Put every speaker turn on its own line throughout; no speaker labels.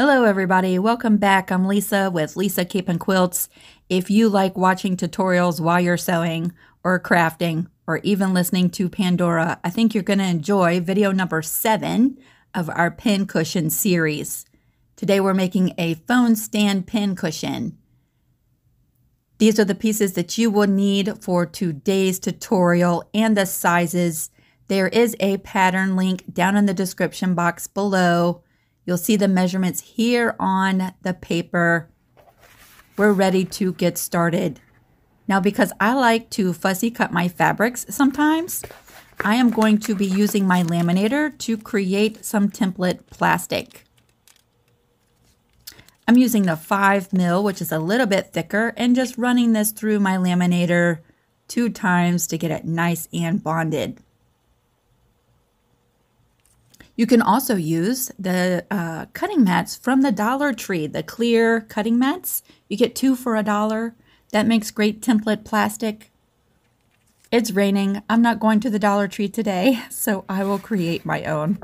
Hello everybody, welcome back. I'm Lisa with Lisa Capen Quilts. If you like watching tutorials while you're sewing or crafting or even listening to Pandora, I think you're going to enjoy video number seven of our pin cushion series. Today we're making a phone stand pin cushion. These are the pieces that you will need for today's tutorial and the sizes. There is a pattern link down in the description box below You'll see the measurements here on the paper. We're ready to get started. Now, because I like to fussy cut my fabrics sometimes, I am going to be using my laminator to create some template plastic. I'm using the 5 mil, which is a little bit thicker, and just running this through my laminator two times to get it nice and bonded. You can also use the uh, cutting mats from the Dollar Tree, the clear cutting mats. You get two for a dollar. That makes great template plastic. It's raining. I'm not going to the Dollar Tree today, so I will create my own.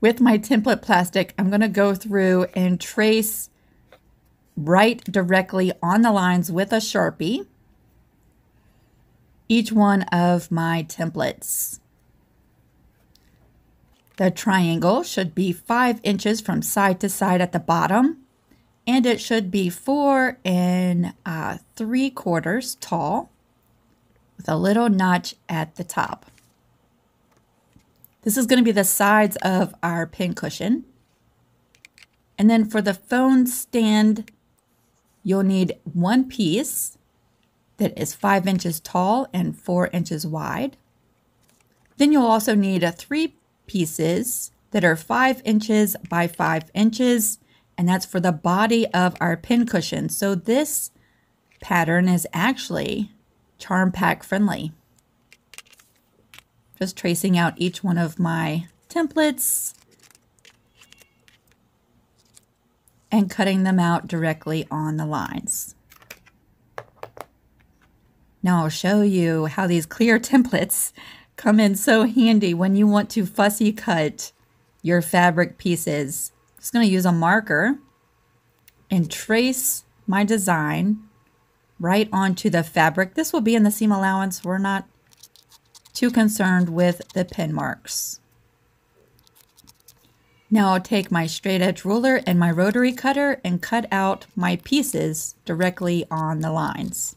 With my template plastic, I'm going to go through and trace right directly on the lines with a Sharpie each one of my templates. The triangle should be 5 inches from side to side at the bottom and it should be 4 and uh, 3 quarters tall with a little notch at the top. This is going to be the sides of our pin cushion. And then for the phone stand, you'll need one piece that is 5 inches tall and 4 inches wide. Then you'll also need a three pieces that are 5 inches by 5 inches, and that's for the body of our pin cushion. So this pattern is actually charm pack friendly. Just tracing out each one of my templates and cutting them out directly on the lines. Now I'll show you how these clear templates come in so handy when you want to fussy cut your fabric pieces. I'm just going to use a marker and trace my design right onto the fabric. This will be in the seam allowance. We're not too concerned with the pin marks. Now I'll take my straight edge ruler and my rotary cutter and cut out my pieces directly on the lines.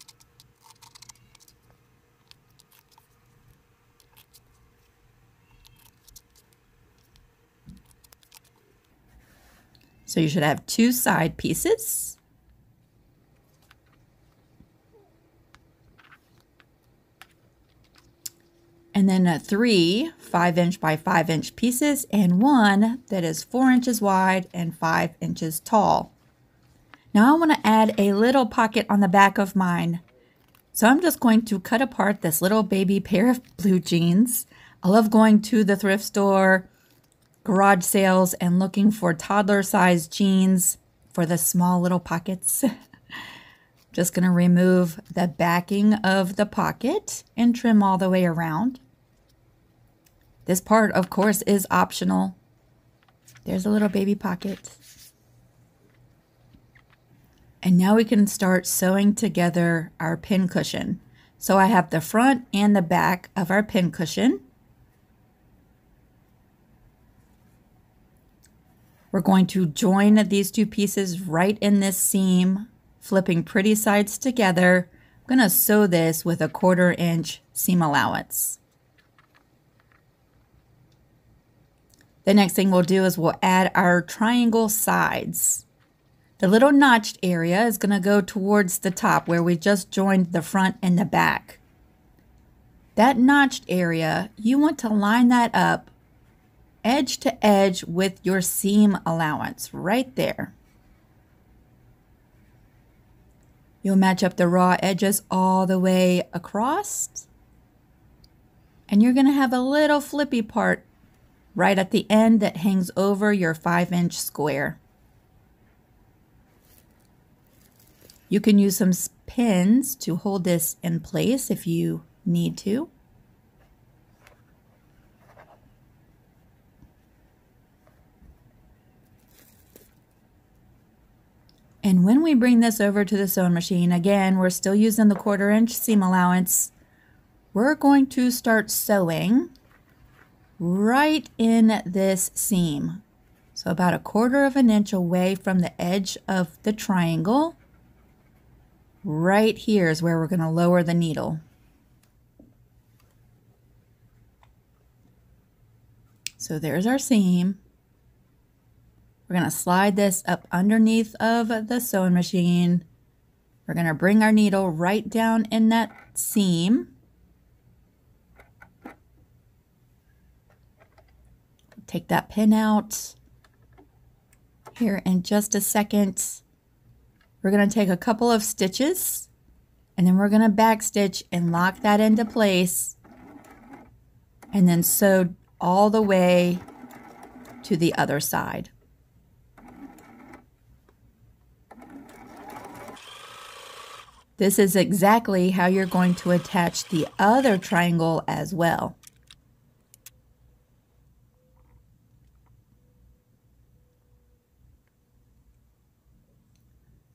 So you should have two side pieces. And then three 5 inch by 5 inch pieces and one that is 4 inches wide and 5 inches tall. Now I want to add a little pocket on the back of mine. So I'm just going to cut apart this little baby pair of blue jeans. I love going to the thrift store garage sales and looking for toddler sized jeans for the small little pockets. Just going to remove the backing of the pocket and trim all the way around. This part, of course, is optional. There's a little baby pocket. And now we can start sewing together our pin cushion. So I have the front and the back of our pin We're going to join these two pieces right in this seam, flipping pretty sides together. I'm going to sew this with a quarter inch seam allowance. The next thing we'll do is we'll add our triangle sides. The little notched area is going to go towards the top where we just joined the front and the back. That notched area, you want to line that up edge to edge with your seam allowance right there. You'll match up the raw edges all the way across. And you're going to have a little flippy part right at the end that hangs over your 5 inch square. You can use some pins to hold this in place if you need to. And when we bring this over to the sewing machine, again, we're still using the quarter inch seam allowance. We're going to start sewing right in this seam. So about a quarter of an inch away from the edge of the triangle. Right here is where we're going to lower the needle. So there's our seam. We're going to slide this up underneath of the sewing machine. We're going to bring our needle right down in that seam. Take that pin out. Here in just a second, we're going to take a couple of stitches and then we're going to backstitch and lock that into place and then sew all the way to the other side. This is exactly how you're going to attach the other triangle as well.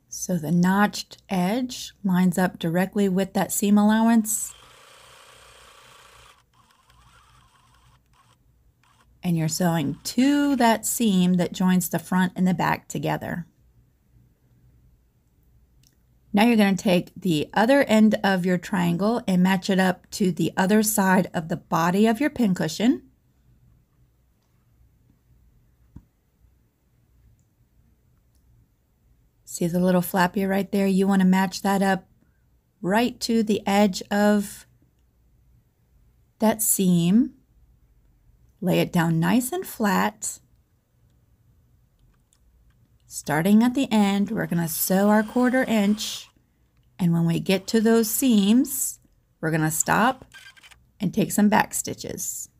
So the notched edge lines up directly with that seam allowance. And you're sewing to that seam that joins the front and the back together. Now you're going to take the other end of your triangle and match it up to the other side of the body of your pincushion. See the little flappy right there? You want to match that up right to the edge of that seam. Lay it down nice and flat. Starting at the end, we're going to sew our quarter inch. And when we get to those seams, we're going to stop and take some back stitches.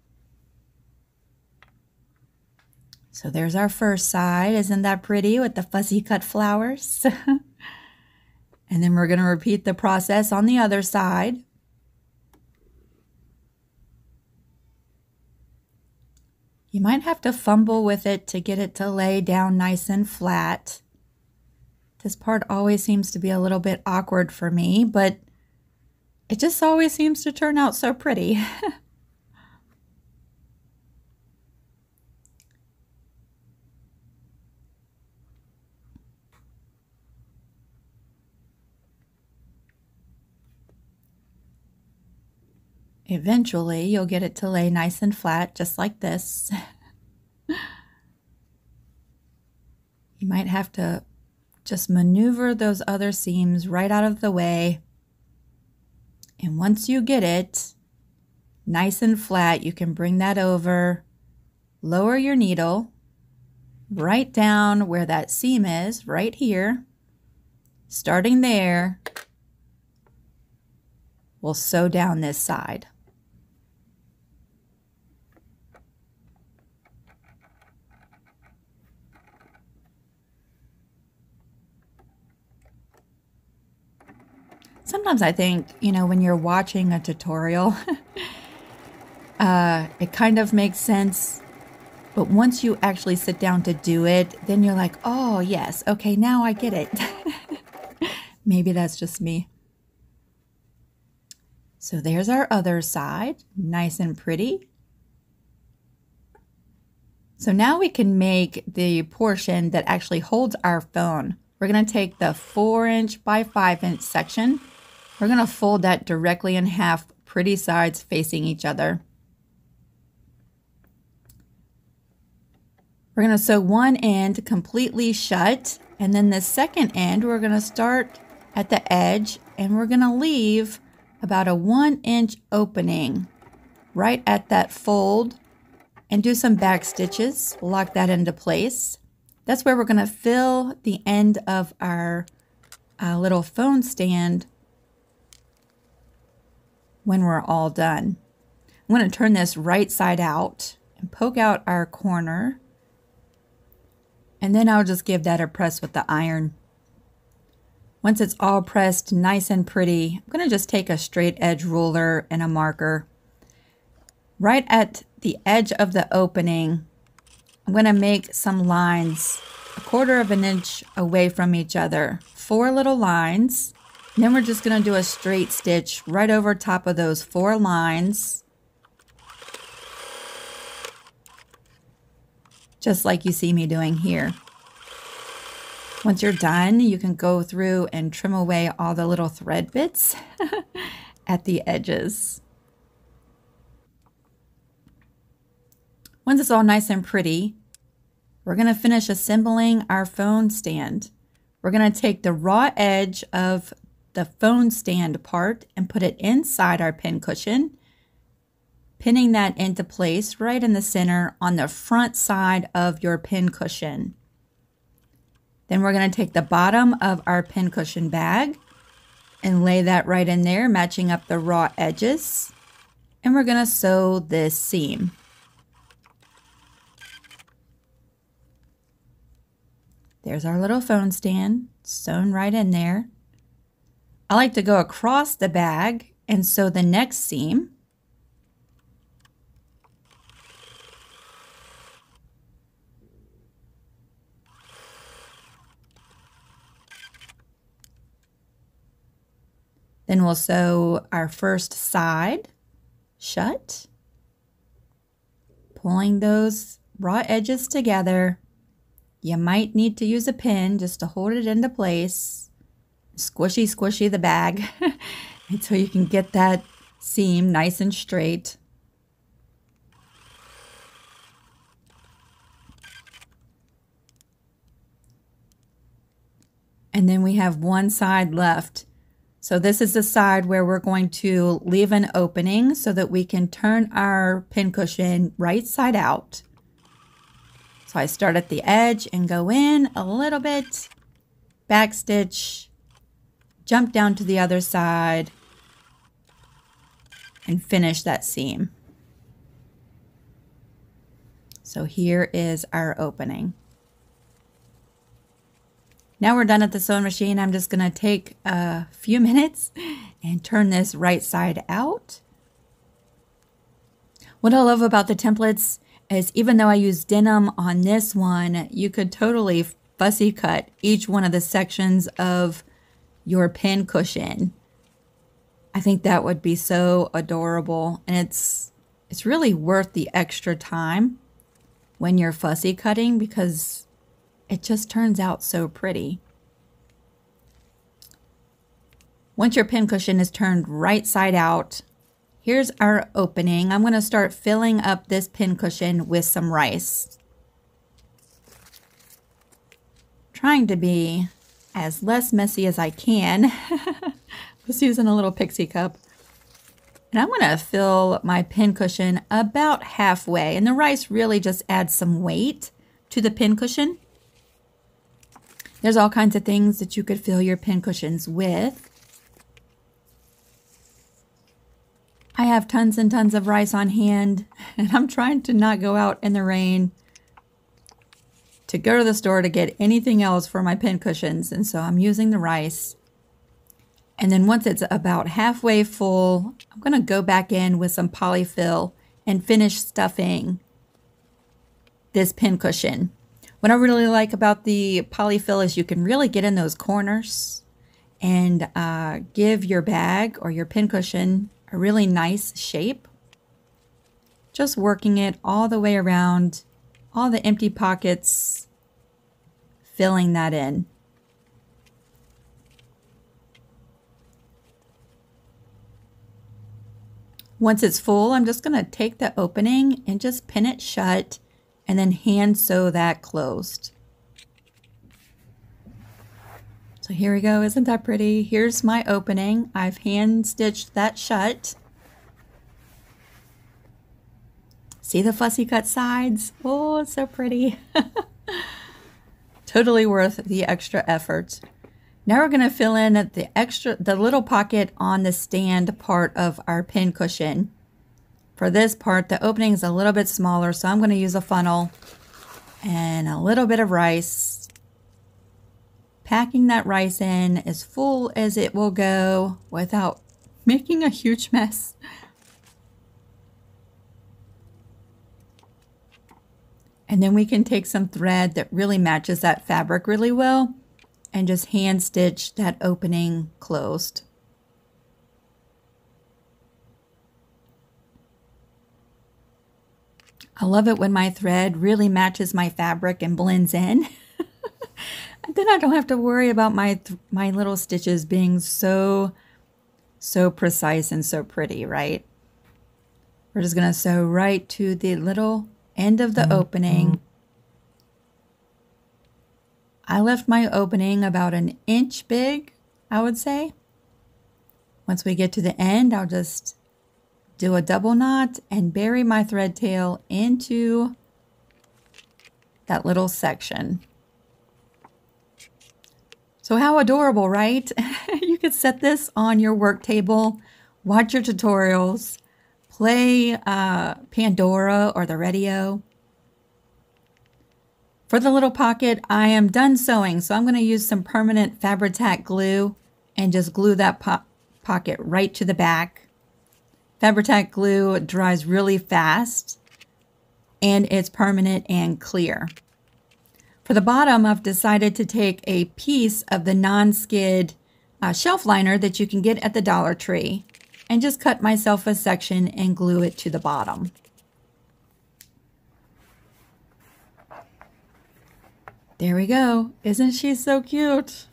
So there's our first side. Isn't that pretty with the fussy cut flowers? and then we're going to repeat the process on the other side. You might have to fumble with it to get it to lay down nice and flat. This part always seems to be a little bit awkward for me, but it just always seems to turn out so pretty. Eventually, you'll get it to lay nice and flat, just like this. you might have to just maneuver those other seams right out of the way. And once you get it nice and flat, you can bring that over, lower your needle right down where that seam is, right here. Starting there, we'll sew down this side. Sometimes I think, you know, when you're watching a tutorial, uh, it kind of makes sense. But once you actually sit down to do it, then you're like, oh, yes, okay, now I get it. Maybe that's just me. So there's our other side, nice and pretty. So now we can make the portion that actually holds our phone. We're going to take the 4 inch by 5 inch section we're going to fold that directly in half, pretty sides facing each other. We're going to sew one end completely shut, and then the second end, we're going to start at the edge, and we're going to leave about a one inch opening right at that fold and do some back stitches, lock that into place. That's where we're going to fill the end of our uh, little phone stand when we're all done. I'm going to turn this right side out and poke out our corner. And then I'll just give that a press with the iron. Once it's all pressed nice and pretty, I'm going to just take a straight edge ruler and a marker. Right at the edge of the opening, I'm going to make some lines a quarter of an inch away from each other. Four little lines. Then we're just going to do a straight stitch right over top of those four lines. Just like you see me doing here. Once you're done, you can go through and trim away all the little thread bits at the edges. Once it's all nice and pretty, we're going to finish assembling our phone stand. We're going to take the raw edge of the phone stand part and put it inside our pin cushion, pinning that into place right in the center on the front side of your pin cushion. Then we're going to take the bottom of our pin cushion bag and lay that right in there, matching up the raw edges. And we're going to sew this seam. There's our little phone stand sewn right in there. I like to go across the bag and sew the next seam. Then we'll sew our first side shut, pulling those raw edges together. You might need to use a pin just to hold it into place. Squishy, squishy the bag until you can get that seam nice and straight. And then we have one side left. So this is the side where we're going to leave an opening so that we can turn our pincushion right side out. So I start at the edge and go in a little bit, back stitch, jump down to the other side, and finish that seam. So here is our opening. Now we're done at the sewing machine. I'm just going to take a few minutes and turn this right side out. What I love about the templates is even though I use denim on this one, you could totally fussy cut each one of the sections of your pin cushion. I think that would be so adorable and it's it's really worth the extra time when you're fussy cutting because it just turns out so pretty. Once your pincushion is turned right side out, here's our opening. I'm going to start filling up this pincushion with some rice. Trying to be as less messy as I can. Just using a little pixie cup. And I'm going to fill my pincushion about halfway. And the rice really just adds some weight to the pincushion. There's all kinds of things that you could fill your pin cushions with. I have tons and tons of rice on hand, and I'm trying to not go out in the rain to go to the store to get anything else for my pin cushions, and so I'm using the rice. And then once it's about halfway full, I'm going to go back in with some polyfill and finish stuffing this pin cushion. What I really like about the polyfill is you can really get in those corners and uh, give your bag or your pincushion a really nice shape. Just working it all the way around, all the empty pockets, filling that in. Once it's full, I'm just going to take the opening and just pin it shut and then hand sew that closed. So here we go. Isn't that pretty? Here's my opening. I've hand stitched that shut. See the fussy cut sides? Oh, it's so pretty. totally worth the extra effort. Now we're going to fill in the extra, the little pocket on the stand part of our pin cushion. For this part, the opening is a little bit smaller, so I'm going to use a funnel and a little bit of rice. Packing that rice in as full as it will go without making a huge mess. And then we can take some thread that really matches that fabric really well and just hand stitch that opening closed. I love it when my thread really matches my fabric and blends in. then I don't have to worry about my my little stitches being so so precise and so pretty, right? We're just going to sew right to the little end of the mm -hmm. opening. I left my opening about an inch big, I would say. Once we get to the end, I'll just do a double knot and bury my thread tail into that little section. So how adorable, right? you could set this on your work table, watch your tutorials, play uh, Pandora or the radio, for the little pocket, I am done sewing, so I'm going to use some permanent Fabri-Tac glue and just glue that po pocket right to the back. Fabri-Tac glue dries really fast and it's permanent and clear. For the bottom, I've decided to take a piece of the non-skid uh, shelf liner that you can get at the Dollar Tree and just cut myself a section and glue it to the bottom. There we go. Isn't she so cute?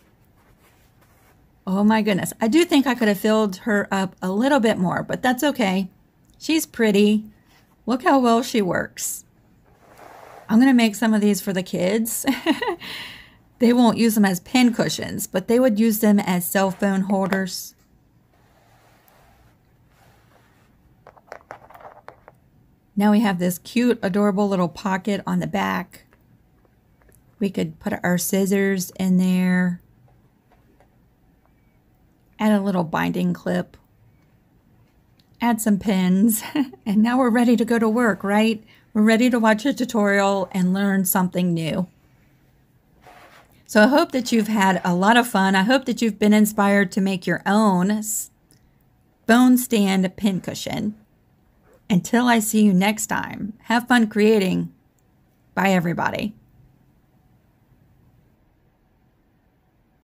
Oh my goodness. I do think I could have filled her up a little bit more, but that's okay. She's pretty. Look how well she works. I'm going to make some of these for the kids. they won't use them as pin cushions, but they would use them as cell phone holders. Now we have this cute, adorable little pocket on the back. We could put our scissors in there. Add a little binding clip. Add some pins. and now we're ready to go to work, right? We're ready to watch a tutorial and learn something new. So I hope that you've had a lot of fun. I hope that you've been inspired to make your own phone stand pincushion. Until I see you next time, have fun creating. Bye, everybody.